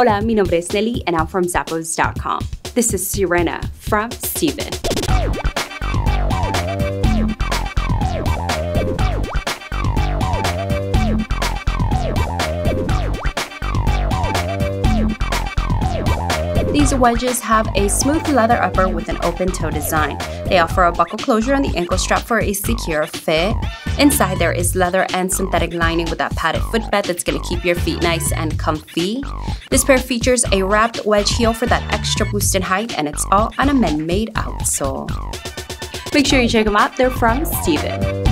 Hola, mi nombre es Nelly and I'm from Zappos.com. This is Sirena from Steven. These wedges have a smooth leather upper with an open toe design. They offer a buckle closure on the ankle strap for a secure fit. Inside there is leather and synthetic lining with that padded footbed that's going to keep your feet nice and comfy. This pair features a wrapped wedge heel for that extra boost in height and it's all on a men-made outsole. Make sure you check them out. They're from Steven.